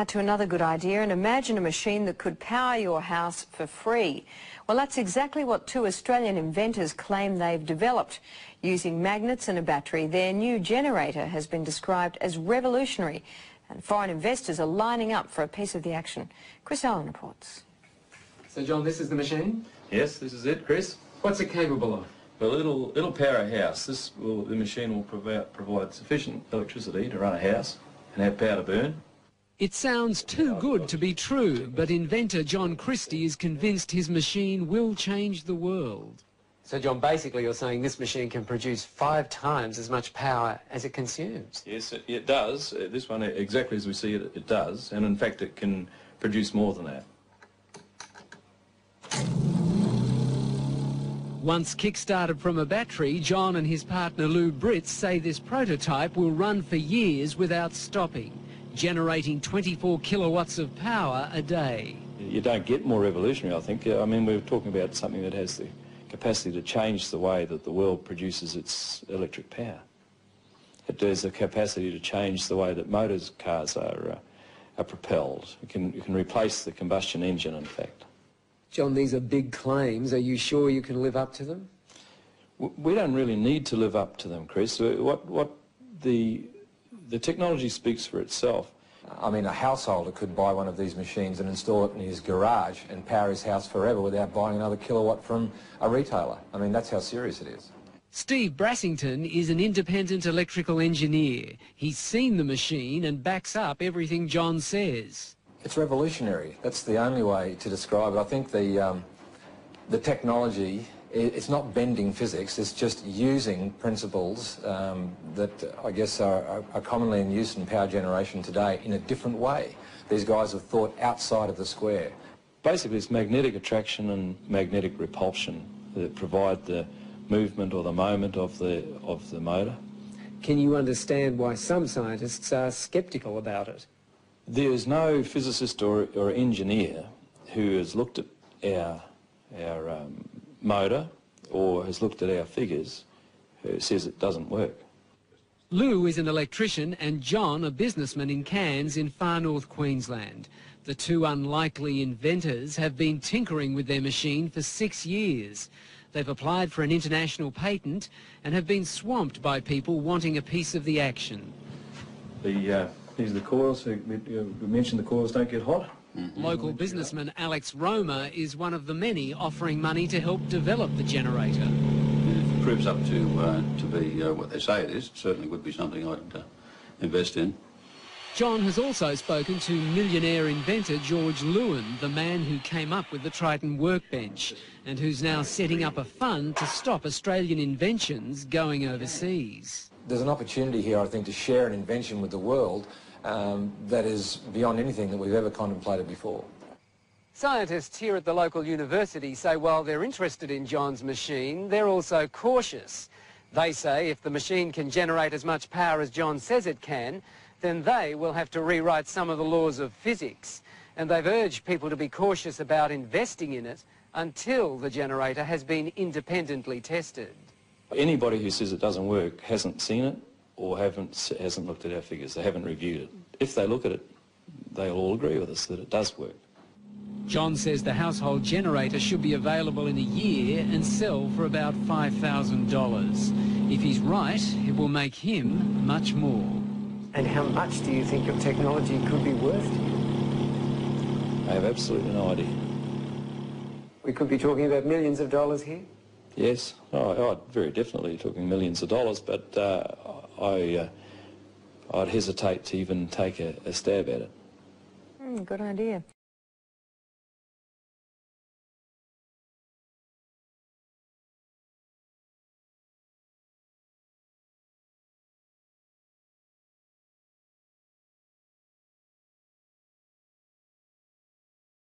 Now to another good idea and imagine a machine that could power your house for free. Well, that's exactly what two Australian inventors claim they've developed. Using magnets and a battery, their new generator has been described as revolutionary and foreign investors are lining up for a piece of the action. Chris Allen reports. So, John, this is the machine? Yes, this is it, Chris. What's it capable of? Well, it'll, it'll power a house. This will, the machine will provide, provide sufficient electricity to run a house and have power to burn. It sounds too good to be true, but inventor John Christie is convinced his machine will change the world. So, John, basically you're saying this machine can produce five times as much power as it consumes? Yes, it, it does. Uh, This one, uh, exactly as we see it, it does. And in fact, it can produce more than that. Once kick-started from a battery, John and his partner Lou Brits say this prototype will run for years without stopping, generating 24 kilowatts of power a day. You don't get more revolutionary, I think. I mean, we're talking about something that has the capacity to change the way that the world produces its electric power. It has the capacity to change the way that motors cars are, uh, are propelled. It can, it can replace the combustion engine, in fact. John, these are big claims. Are you sure you can live up to them? We don't really need to live up to them, Chris. Uh, What, what the, the technology speaks for itself. I mean, a householder could buy one of these machines and install it in his garage and power his house forever without buying another kilowatt from a retailer. I mean, that's how serious it is. Steve Brassington is an independent electrical engineer. He's seen the machine and backs up everything John says. It's revolutionary. That's the only way to describe it. I think the, um, the technology, i- it's not bending physics, it's just using principles um, that I guess are, are- are commonly in use in power generation today in a different way. These guys have thought outside of the square. Basically, it's magnetic attraction and magnetic repulsion that provide the movement or the moment of the, of the motor. Can you understand why some scientists are sceptical about it? There is no physicist or, or engineer who has looked at our, our um, motor or has looked at our figures who says it doesn't work. Lou is an electrician and John a businessman in Cairns in far north Queensland. The two unlikely inventors have been tinkering with their machine for six years. They've applied for an international patent and have been swamped by people wanting a piece of the action. The, uh, these are the coils. We, we, we mentioned the coils don't get hot. Local businessman Alex Roma is one of the many offering money to help develop the generator. If it proves up to uh, to be uh, what they say it is, it certainly would be something I'd uh, invest in. John has also spoken to millionaire inventor George Lewin, the man who came up with the Triton workbench and who's now setting up a fund to stop Australian inventions going overseas. There's an opportunity here, I think, to share an invention with the world um, that is beyond anything that we've ever contemplated before. Scientists here at the local university say while they're interested in John's machine, they're also cautious. They say if the machine can generate as much power as John says it can, then they will have to rewrite some of the laws of physics. And they've urged people to be cautious about investing in it until the generator has been independently tested. Anybody who says it doesn't work hasn't seen it or haven't, hasn't looked at our figures. They haven't reviewed it. If they look at it, they'll all agree with us that it does work. John says the household generator should be available in a year and sell for about $5,000. If he's right, it will make him much more. And how much do you think your technology could be worth to you? I have absolutely no idea. We could be talking about millions of dollars here. Yes, oh, very definitely talking millions of dollars, but uh, I, uh, I'd hesitate to even take a, a stab at it. Hmm, good idea.